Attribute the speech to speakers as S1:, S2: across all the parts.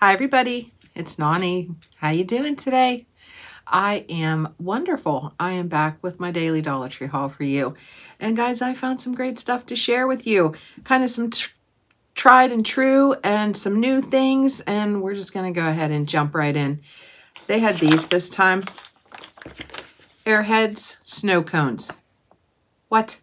S1: Hi everybody, it's Noni. How you doing today? I am wonderful. I am back with my daily Dollar Tree haul for you. And guys, I found some great stuff to share with you. Kind of some tried and true and some new things. And we're just going to go ahead and jump right in. They had these this time. Airheads snow cones. What?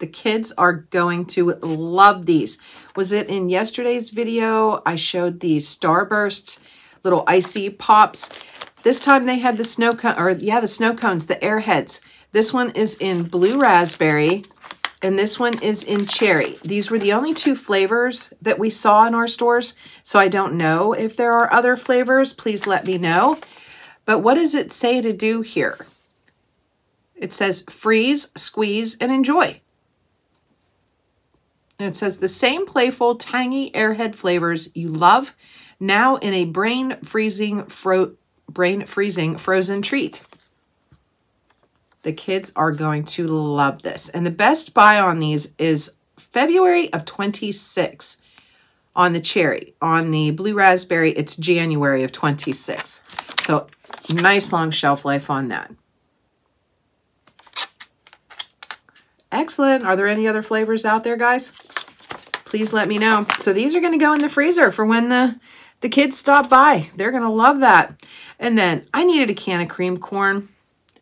S1: The kids are going to love these. Was it in yesterday's video? I showed these Starbursts, little icy pops. This time they had the snow cone, or yeah, the snow cones, the airheads. This one is in blue raspberry, and this one is in cherry. These were the only two flavors that we saw in our stores, so I don't know if there are other flavors. Please let me know. But what does it say to do here? It says freeze, squeeze, and enjoy. And it says the same playful, tangy airhead flavors you love, now in a brain freezing, fro brain freezing frozen treat. The kids are going to love this. And the best buy on these is February of 26 on the cherry. On the blue raspberry, it's January of 26. So nice long shelf life on that. Excellent. Are there any other flavors out there, guys? Please let me know. So these are going to go in the freezer for when the, the kids stop by. They're going to love that. And then I needed a can of cream corn,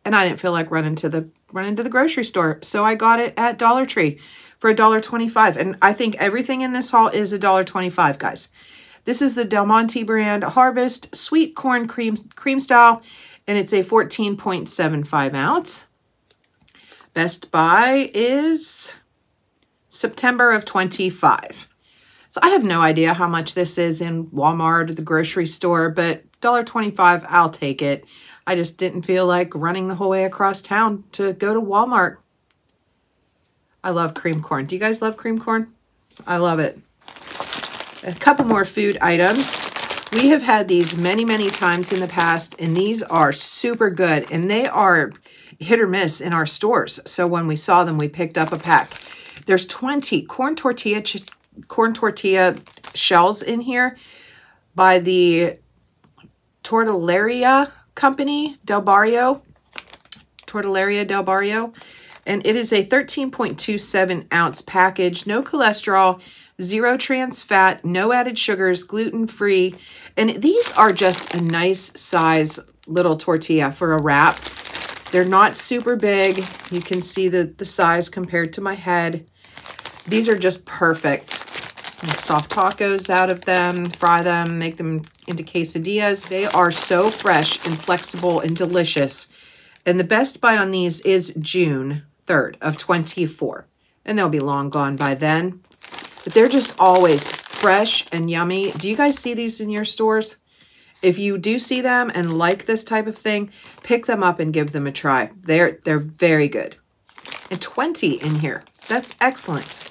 S1: and I didn't feel like running to the running to the grocery store. So I got it at Dollar Tree for $1.25. And I think everything in this haul is $1.25, guys. This is the Del Monte brand Harvest Sweet Corn Cream, cream Style, and it's a 14.75 ounce. Best Buy is September of 25. So I have no idea how much this is in Walmart or the grocery store, but $1.25, I'll take it. I just didn't feel like running the whole way across town to go to Walmart. I love cream corn. Do you guys love cream corn? I love it. A couple more food items. We have had these many, many times in the past, and these are super good, and they are hit or miss in our stores. So when we saw them, we picked up a pack. There's 20 corn tortilla corn tortilla shells in here by the Tortilleria Company, Del Barrio. Tortilleria Del Barrio. And it is a 13.27 ounce package, no cholesterol, zero trans fat, no added sugars, gluten-free. And these are just a nice size little tortilla for a wrap. They're not super big. You can see the, the size compared to my head. These are just perfect. Make soft tacos out of them, fry them, make them into quesadillas. They are so fresh and flexible and delicious. And the best buy on these is June 3rd of 24. And they'll be long gone by then. But they're just always fresh and yummy. Do you guys see these in your stores? If you do see them and like this type of thing, pick them up and give them a try. They're, they're very good. And 20 in here. That's excellent.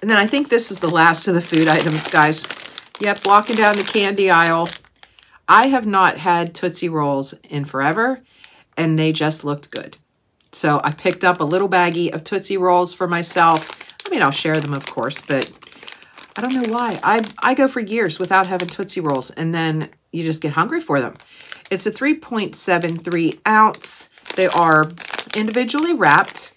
S1: And then I think this is the last of the food items, guys. Yep, walking down the candy aisle. I have not had Tootsie Rolls in forever, and they just looked good. So I picked up a little baggie of Tootsie Rolls for myself. I mean, I'll share them, of course, but I don't know why. I, I go for years without having Tootsie Rolls, and then you just get hungry for them. It's a 3.73 ounce. They are individually wrapped,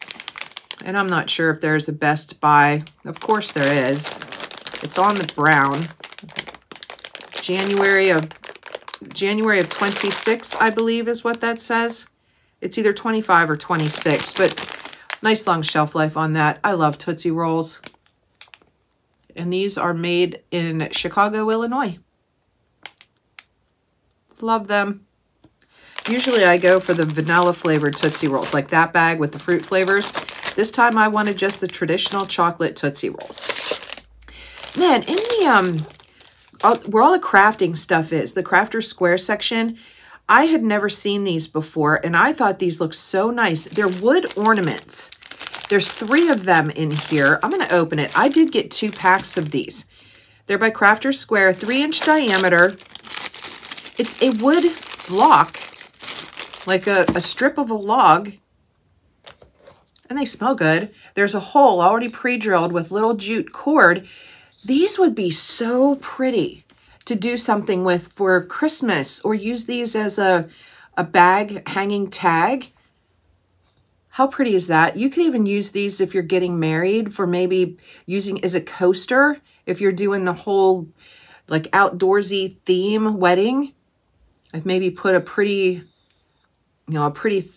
S1: and I'm not sure if there's a Best Buy. Of course there is. It's on the brown. January of January of 26, I believe is what that says. It's either 25 or 26, but nice long shelf life on that. I love Tootsie Rolls and these are made in Chicago, Illinois. Love them. Usually I go for the vanilla flavored Tootsie Rolls, like that bag with the fruit flavors. This time I wanted just the traditional chocolate Tootsie Rolls. Then in the, um, all, where all the crafting stuff is, the Crafter Square section, I had never seen these before, and I thought these looked so nice. They're wood ornaments. There's three of them in here. I'm going to open it. I did get two packs of these. They're by Crafter Square, three inch diameter. It's a wood block, like a, a strip of a log. And they smell good. There's a hole already pre-drilled with little jute cord. These would be so pretty to do something with for Christmas or use these as a, a bag hanging tag. How pretty is that? You could even use these if you're getting married for maybe using as a coaster if you're doing the whole like outdoorsy theme wedding. I've maybe put a pretty, you know, a pretty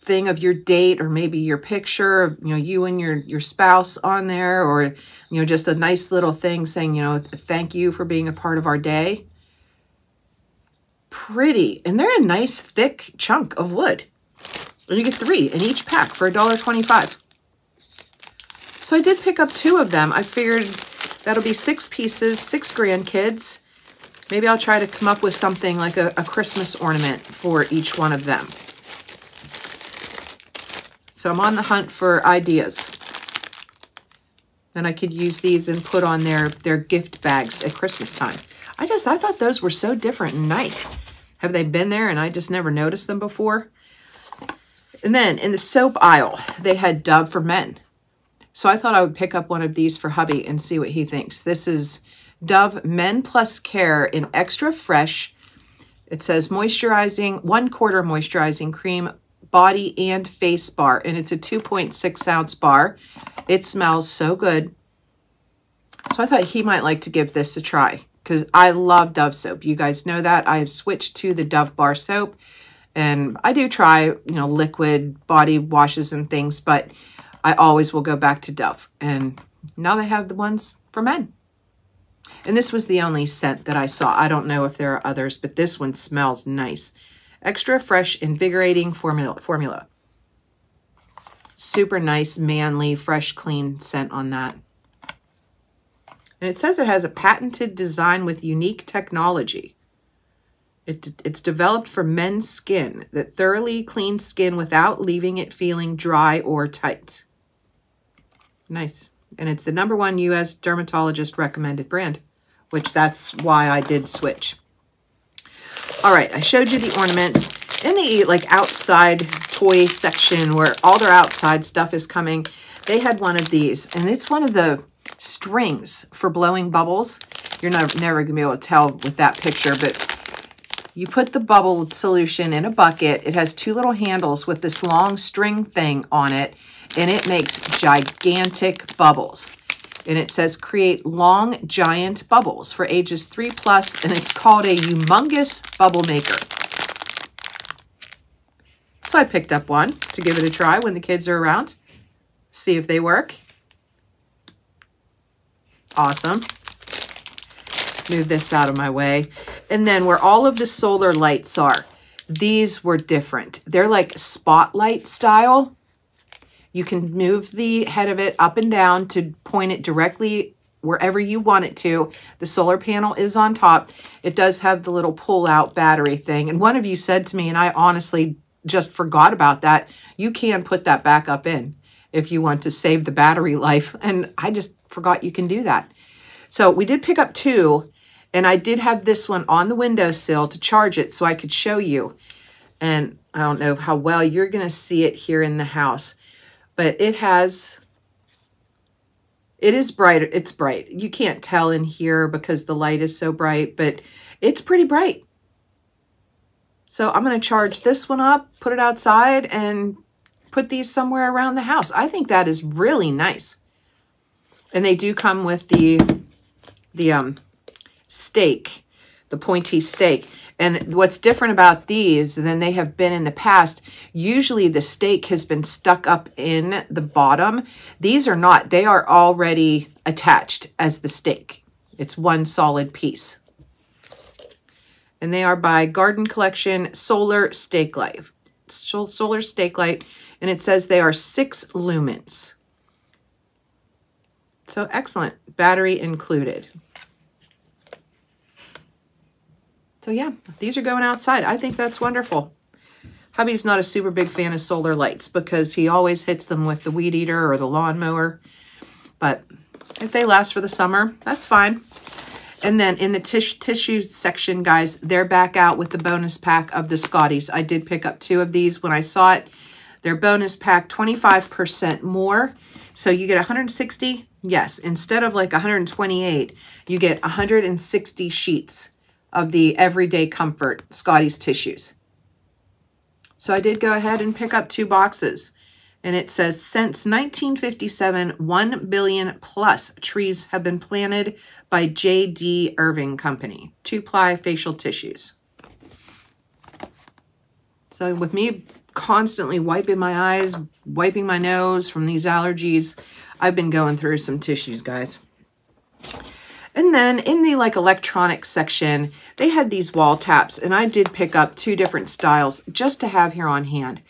S1: thing of your date or maybe your picture of, you know, you and your, your spouse on there or, you know, just a nice little thing saying, you know, thank you for being a part of our day. Pretty. And they're a nice thick chunk of wood. And you get three in each pack for $1.25. So I did pick up two of them. I figured that'll be six pieces, six grandkids. Maybe I'll try to come up with something like a, a Christmas ornament for each one of them. So I'm on the hunt for ideas. Then I could use these and put on their, their gift bags at Christmas time. I just, I thought those were so different and nice. Have they been there and I just never noticed them before? And then in the soap aisle, they had Dove for men. So I thought I would pick up one of these for hubby and see what he thinks. This is Dove Men Plus Care in Extra Fresh. It says moisturizing, one quarter moisturizing cream, body and face bar, and it's a 2.6 ounce bar. It smells so good. So I thought he might like to give this a try because I love Dove soap. You guys know that. I have switched to the Dove bar soap and I do try, you know, liquid body washes and things, but I always will go back to Dove. And now they have the ones for men. And this was the only scent that I saw. I don't know if there are others, but this one smells nice. Extra fresh, invigorating formula. formula. Super nice, manly, fresh, clean scent on that. And it says it has a patented design with unique technology. It, it's developed for men's skin that thoroughly cleans skin without leaving it feeling dry or tight. Nice. And it's the number one U.S. dermatologist recommended brand, which that's why I did switch. All right, I showed you the ornaments. In the like outside toy section where all their outside stuff is coming, they had one of these, and it's one of the strings for blowing bubbles. You're never, never going to be able to tell with that picture, but you put the bubble solution in a bucket. It has two little handles with this long string thing on it, and it makes gigantic bubbles and it says create long giant bubbles for ages three plus, and it's called a humongous bubble maker. So I picked up one to give it a try when the kids are around, see if they work. Awesome. Move this out of my way. And then where all of the solar lights are, these were different. They're like spotlight style. You can move the head of it up and down to point it directly wherever you want it to. The solar panel is on top. It does have the little pull-out battery thing. And one of you said to me, and I honestly just forgot about that, you can put that back up in if you want to save the battery life. And I just forgot you can do that. So we did pick up two, and I did have this one on the windowsill to charge it so I could show you. And I don't know how well you're going to see it here in the house but it has, it is bright. It's bright. You can't tell in here because the light is so bright, but it's pretty bright. So I'm going to charge this one up, put it outside, and put these somewhere around the house. I think that is really nice. And they do come with the, the um, stake, the pointy stake. And what's different about these than they have been in the past, usually the stake has been stuck up in the bottom. These are not. They are already attached as the stake. It's one solid piece. And they are by Garden Collection Solar Stake Light. Solar Stake Light. And it says they are six lumens. So excellent. Battery included. So yeah, these are going outside. I think that's wonderful. Hubby's not a super big fan of solar lights because he always hits them with the weed eater or the lawnmower. But if they last for the summer, that's fine. And then in the tish tissue section, guys, they're back out with the bonus pack of the Scotties. I did pick up two of these when I saw it. Their bonus pack, 25% more. So you get 160. Yes, instead of like 128, you get 160 sheets of the Everyday Comfort Scotties tissues. So I did go ahead and pick up two boxes. And it says, since 1957, 1 billion plus trees have been planted by J.D. Irving Company, two-ply facial tissues. So with me constantly wiping my eyes, wiping my nose from these allergies, I've been going through some tissues, guys. And then in the like electronics section, they had these wall taps and I did pick up two different styles just to have here on hand.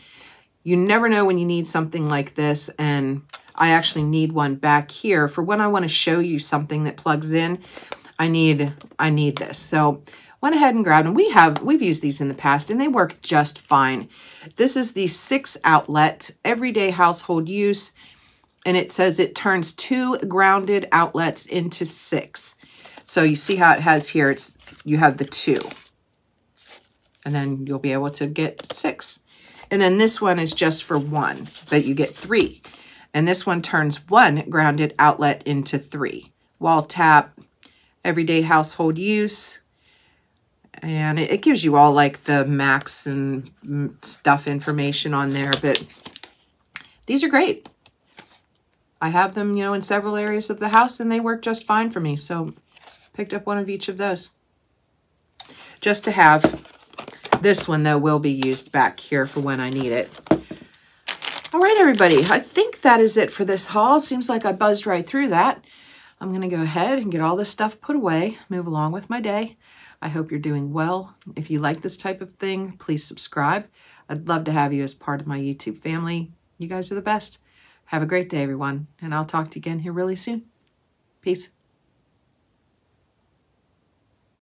S1: You never know when you need something like this and I actually need one back here for when I want to show you something that plugs in. I need I need this. So went ahead and grabbed them. We have we've used these in the past and they work just fine. This is the six outlet everyday household use and it says it turns two grounded outlets into six. So you see how it has here, it's you have the two. And then you'll be able to get six. And then this one is just for one, but you get three. And this one turns one grounded outlet into three. Wall tap, everyday household use. And it, it gives you all like the max and mm, stuff information on there, but these are great. I have them, you know, in several areas of the house and they work just fine for me. So picked up one of each of those. Just to have this one, though, will be used back here for when I need it. All right, everybody. I think that is it for this haul. Seems like I buzzed right through that. I'm going to go ahead and get all this stuff put away, move along with my day. I hope you're doing well. If you like this type of thing, please subscribe. I'd love to have you as part of my YouTube family. You guys are the best. Have a great day, everyone, and I'll talk to you again here really soon. Peace.